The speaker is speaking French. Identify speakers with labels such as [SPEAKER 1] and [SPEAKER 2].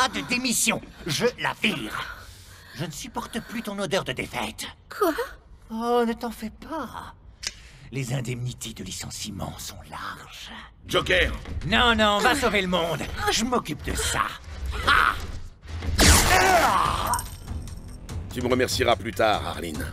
[SPEAKER 1] Pas de démission. Je la vire. Je ne supporte plus ton odeur de défaite.
[SPEAKER 2] Quoi?
[SPEAKER 1] Oh, ne t'en fais pas. Les indemnités de licenciement sont larges.
[SPEAKER 3] Joker
[SPEAKER 1] Non, non, va sauver le monde. Je m'occupe de ça.
[SPEAKER 3] Ah tu me remercieras plus tard, Arline.